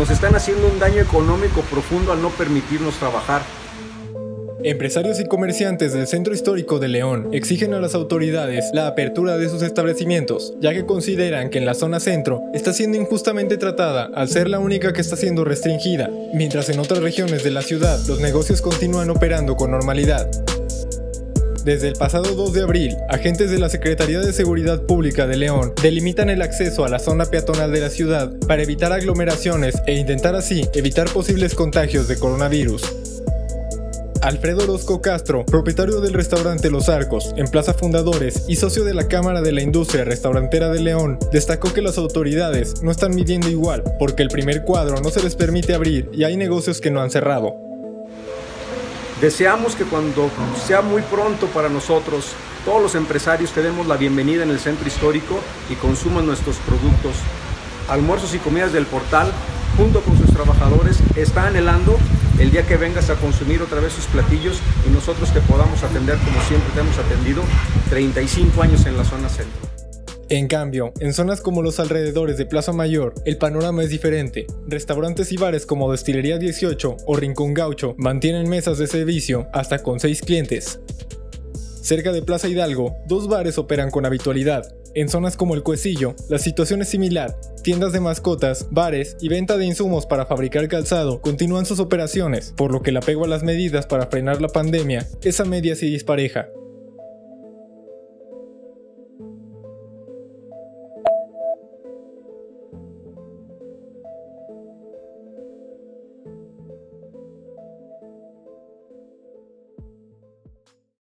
nos están haciendo un daño económico profundo al no permitirnos trabajar. Empresarios y comerciantes del centro histórico de León exigen a las autoridades la apertura de sus establecimientos, ya que consideran que en la zona centro está siendo injustamente tratada al ser la única que está siendo restringida, mientras en otras regiones de la ciudad los negocios continúan operando con normalidad. Desde el pasado 2 de abril, agentes de la Secretaría de Seguridad Pública de León delimitan el acceso a la zona peatonal de la ciudad para evitar aglomeraciones e intentar así evitar posibles contagios de coronavirus. Alfredo Orozco Castro, propietario del restaurante Los Arcos, en Plaza Fundadores y socio de la Cámara de la Industria Restaurantera de León, destacó que las autoridades no están midiendo igual, porque el primer cuadro no se les permite abrir y hay negocios que no han cerrado. Deseamos que cuando sea muy pronto para nosotros, todos los empresarios te demos la bienvenida en el centro histórico y consuman nuestros productos. Almuerzos y comidas del portal, junto con sus trabajadores, está anhelando el día que vengas a consumir otra vez sus platillos y nosotros te podamos atender como siempre te hemos atendido 35 años en la zona centro. En cambio, en zonas como los alrededores de Plaza Mayor, el panorama es diferente. Restaurantes y bares como Destilería 18 o Rincón Gaucho mantienen mesas de servicio hasta con 6 clientes. Cerca de Plaza Hidalgo, dos bares operan con habitualidad. En zonas como el Cuecillo, la situación es similar. Tiendas de mascotas, bares y venta de insumos para fabricar calzado continúan sus operaciones, por lo que el apego a las medidas para frenar la pandemia es a medias y dispareja.